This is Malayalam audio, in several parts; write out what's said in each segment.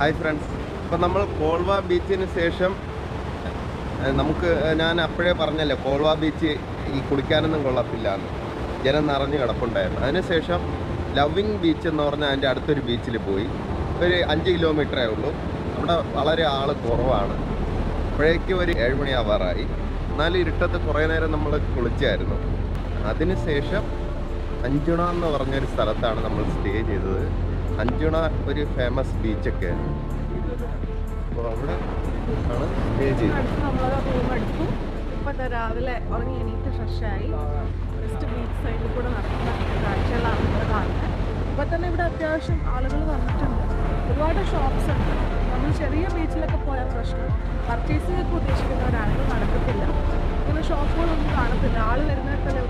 ഹായ് ഫ്രണ്ട്സ് ഇപ്പം നമ്മൾ കോൾവ ബീച്ചിന് ശേഷം നമുക്ക് ഞാൻ അപ്പോഴേ പറഞ്ഞല്ലേ കോൾവ ബീച്ച് ഈ കുളിക്കാനൊന്നും കൊള്ളത്തില്ല എന്ന്. ജനം നിറഞ്ഞു കിടപ്പുണ്ടായിരുന്നു. അതിനുശേഷം ലവിങ് ബീച്ച് എന്ന് പറഞ്ഞാൽ അതിന്റെ അടുത്തൊരു ബീച്ചിൽ പോയി. ഒരു അഞ്ച് കിലോമീറ്ററേ ഉള്ളൂ. അവിടെ വളരെ ആൾ കുറവാണ്. അപ്പോഴേക്കും ഒരു ഏഴുമണി ആവാറായി. എന്നാലും ഇരുട്ടത്ത് കുറേ നേരം നമ്മൾ കുളിച്ചായിരുന്നു. അതിനുശേഷം അഞ്ചുണ എന്ന് പറഞ്ഞൊരു സ്ഥലത്താണ് നമ്മൾ സ്റ്റേ ചെയ്തത്. അഞ്ചുണ ഒരു ഫേമസ് ബീച്ചൊക്കെയാണ് അപ്പോൾ അവിടെ ആണ് സ്റ്റേ ചെയ്തത്. രാവിലെ ഉറങ്ങി എണീറ്റ് ഫ്രഷായി ജസ്റ്റ് ബീച്ച് സൈഡിൽ കൂടെ നടക്കുന്ന കാഴ്ചകളാണ് ഇവിടെ കാണുന്നത്. ഇപ്പൊ തന്നെ ഇവിടെ അത്യാവശ്യം ആളുകൾ വന്നിട്ടുണ്ട്. ഒരുപാട് ഷോപ്സ് ഉണ്ട്. നമ്മൾ ചെറിയ ബീച്ചിലൊക്കെ പോയാൽ പ്രശ്നം. പർച്ചേസിംഗ് ഒക്കെ ഉദ്ദേശിക്കുന്നവരാണെങ്കിൽ നടക്കത്തില്ല. ഇങ്ങനെ ഷോപ്പുകളൊന്നും കാണത്തില്ല. ആൾ വരുന്നിടത്തല്ലേ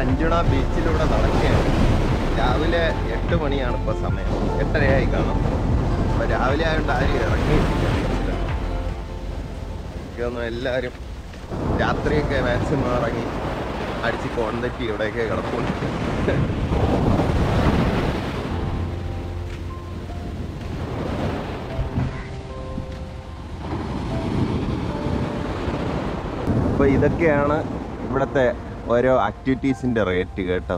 അഞ്ചുണ ബീച്ചിലൂടെ നടക്കുകയാണ്. രാവിലെ എട്ട് മണിയാണ് ഇപ്പോൾ സമയം. എട്ടരയായി കാണും. അപ്പോൾ രാവിലെ ആയതുകൊണ്ട് ആരും ഇറങ്ങിയിട്ടില്ല. എല്ലാവരും രാത്രിയൊക്കെ മാക്സിമം ഇറങ്ങി അടിച്ച് കോൺതറ്റി ഇവിടെയൊക്കെ കിടപ്പുണ്ട്. അപ്പോൾ ഇതൊക്കെയാണ് ഇവിടുത്തെ ഓരോ ആക്ടിവിറ്റീസിന്റെ റേറ്റ് കേട്ടോ.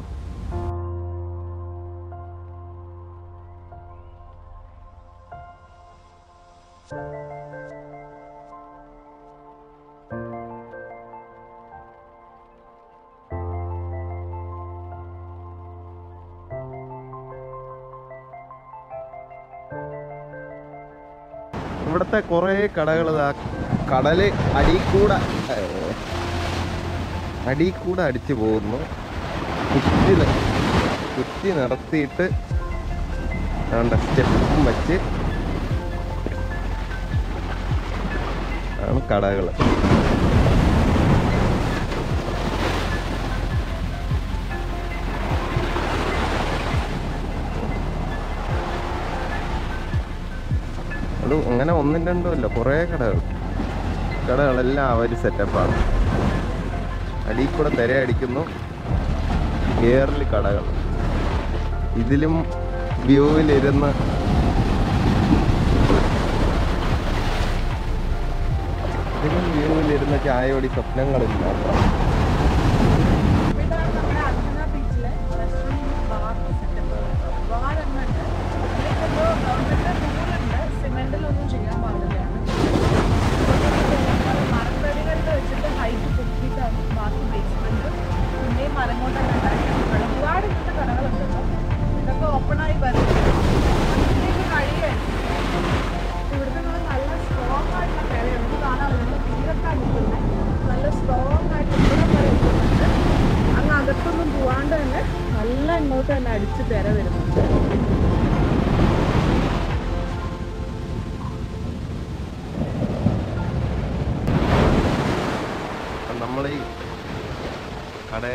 ഇവിടുത്തെ കുറേ കടകൾ കടൽ അടിക്കൂടെ. അടിയിൽ കൂടെ അടിച്ചു പോകുന്നു. കുത്തി കുത്തി നിർത്തിയിട്ട് വേണ്ട സ്റ്റെപ്പും വെച്ച് ആണ് കടകൾ അത് അങ്ങനെ ഒന്നും രണ്ടും അല്ല കുറേ കടകൾ. കടകളെല്ലാം അവർ സെറ്റപ്പാണ് അടിയിൽ കൂടെ തിരയടിക്കുന്നു. കേരളി കടകൾ. ഇതിലും വ്യൂവിലിരുന്ന് ഇതിലും വ്യൂവിലിരുന്ന് ചായയോടി സ്വപ്നങ്ങളില്ല.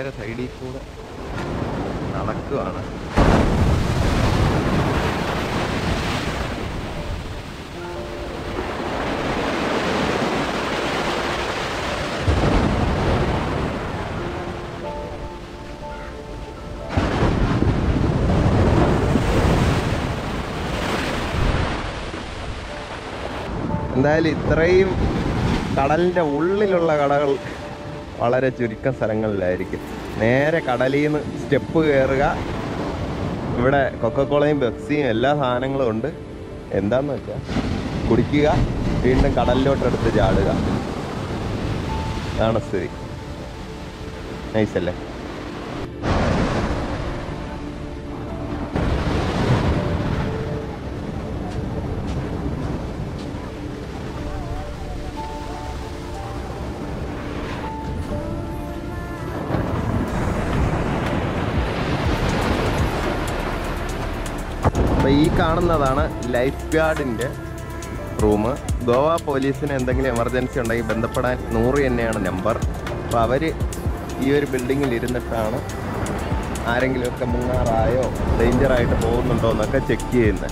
കടയുടെ സൈഡിൽ കൂടെ നടക്കുവാണ്. എന്തായാലും ഇത്രയും കടലിന്റെ ഉള്ളിലുള്ള കടകൾ വളരെ ചുരുക്കം സ്ഥലങ്ങളിലായിരിക്കും. നേരെ കടലിൽ നിന്ന് സ്റ്റെപ്പ് കയറുക ഇവിടെ കൊക്കക്കോളയും പെപ്സിയും എല്ലാ സാധനങ്ങളും ഉണ്ട്. എന്താന്ന് വെച്ചാൽ കുടിക്കുക വീണ്ടും കടലിലോട്ടെടുത്ത് ചാടുക. അതാണ് സ്ഥിതി. നൈസല്ലേ? ഈ കാണുന്നതാണ് ലൈഫ് ഗാർഡിന്റെ റൂം. ഗോവ പോലീസിന് എന്തെങ്കിലും എമർജൻസി ഉണ്ടെങ്കിൽ ബന്ധപ്പെടാൻ നൂറ് തന്നെയാണ് നമ്പർ. അപ്പോൾ അവർ ഈ ഒരു ബിൽഡിങ്ങിൽ ഇരുന്നിട്ടാണ് ആരെങ്കിലുമൊക്കെ മുങ്ങാറായോ ഡേഞ്ചറായിട്ട് പോകുന്നുണ്ടോ എന്നൊക്കെ ചെക്ക് ചെയ്യുന്നത്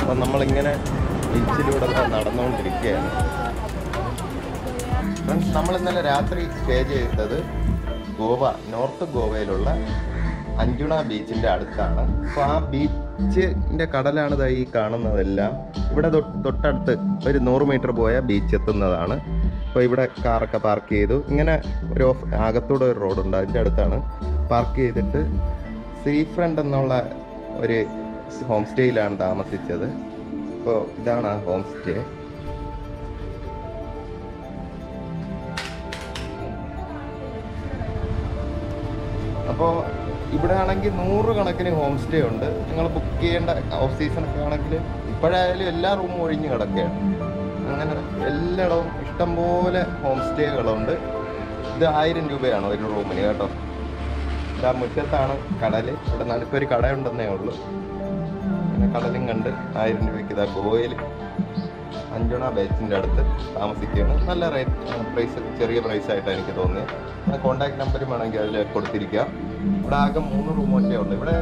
അപ്പം നമ്മളിങ്ങനെ ബീച്ചിലൂടെ നടന്നുകൊണ്ടിരിക്കുകയാണ്. ഫ്രണ്ട്സ് നമ്മൾ ഇന്നലെ രാത്രി സ്റ്റേ ചെയ്തത് ഗോവ നോർത്ത് ഗോവയിലുള്ള അഞ്ജുണ ബീച്ചിന്റെ അടുത്താണ്. അപ്പോൾ ആ ബീച്ചിന്റെ കടലാണ് ഈ കാണുന്നതെല്ലാം. ഇവിടെ തൊട്ടടുത്ത് ഒരു നൂറ് മീറ്റർ പോയ ബീച്ച് എത്തുന്നതാണ്. അപ്പോൾ ഇവിടെ കാറൊക്കെ പാർക്ക് ചെയ്തു. ഇങ്ങനെ ഒരു ഓഫ് അകത്തൂടെ ഒരു റോഡുണ്ട്. അതിന്റെ അടുത്താണ് പാർക്ക് ചെയ്തിട്ട് സീ ഫ്രണ്ട് എന്നുള്ള ഒരു ഹോം സ്റ്റേയിലാണ് താമസിച്ചത്. അപ്പോൾ ഇതാണ് ആ ഹോം സ്റ്റേ. അപ്പോൾ ഇവിടെ ആണെങ്കിൽ നൂറുകണക്കിന് ഹോം സ്റ്റേ ഉണ്ട്. നിങ്ങൾ ബുക്ക് ചെയ്യേണ്ട ഓഫ് സീസണൊക്കെ ആണെങ്കിൽ ഇപ്പോഴായാലും എല്ലാ റൂമും ഒഴിഞ്ഞ് കിടക്കുകയാണ്. അങ്ങനെ എല്ലായിടവും ഇഷ്ടംപോലെ ഹോം സ്റ്റേകളുണ്ട് ഇത് ആയിരം രൂപയാണ് ഒരു റൂമിന് കേട്ടോ. ഇതാ മുറ്റത്താണ് കടൽ ഇവിടെ നടുക്കൊരു കടയുണ്ടെന്നേ ഉള്ളൂ. പിന്നെ കടലും കണ്ട് ആയിരം രൂപയ്ക്ക് ഇതാ ഗോവയിൽ അഞ്ജുണ ബേച്ചിന്റെ അടുത്ത് താമസിക്കുകയാണ്. നല്ല റേറ്റ് പ്രൈസ് ചെറിയ പ്രൈസ് ആയിട്ടാണ് എനിക്ക് തോന്നിയത്. കോൺടാക്ട് നമ്പറും വേണമെങ്കിൽ അതിൽ കൊടുത്തിരിക്കാം. ഇവിടെ ആകെ മൂന്ന് റൂമൊക്കെ ഉള്ളു. ഇവിടെ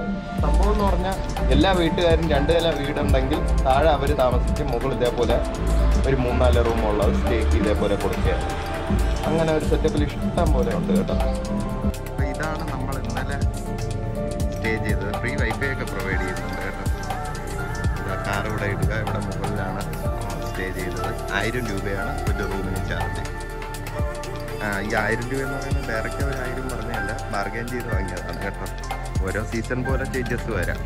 സംഭവം എന്ന് പറഞ്ഞാൽ എല്ലാ വീട്ടുകാരും രണ്ട് നില വീടുണ്ടെങ്കിൽ താഴെ അവർ താമസിച്ച് മുകളിൽ ഇതേപോലെ ഒരു മൂന്നാൽ റൂമുള്ള സ്റ്റേക്ക് ഇതേപോലെ കൊടുക്കുക. അങ്ങനെ ഒരു സെറ്റപ്പിൽ ഇഷ്ടം പോലെ ഉണ്ട് കേട്ടോ. അപ്പോൾ ഇതാണ് നമ്മൾ ഇന്നലെ സ്റ്റേ ചെയ്തത്. ഫ്രീ വൈഫൈ ഒക്കെ പ്രൊവൈഡ് ചെയ്യുന്നുണ്ട് കേട്ടോ. കാർ ഇവിടെ ഇടുക. ആയിരം രൂപയാണ് ഒരു റൂമിന് ചാർജ് ഈ ആയിരം രൂപ എന്ന് പറയുന്നത് ഡയറക്റ്റ് അവർ ആയിരം പറഞ്ഞതല്ല. ബാർഗൈൻ ചെയ്ത് വാങ്ങിയതാണ് കേട്ടോ. ഓരോ സീസൺ പോലെ ചേഞ്ചസ് വരാം.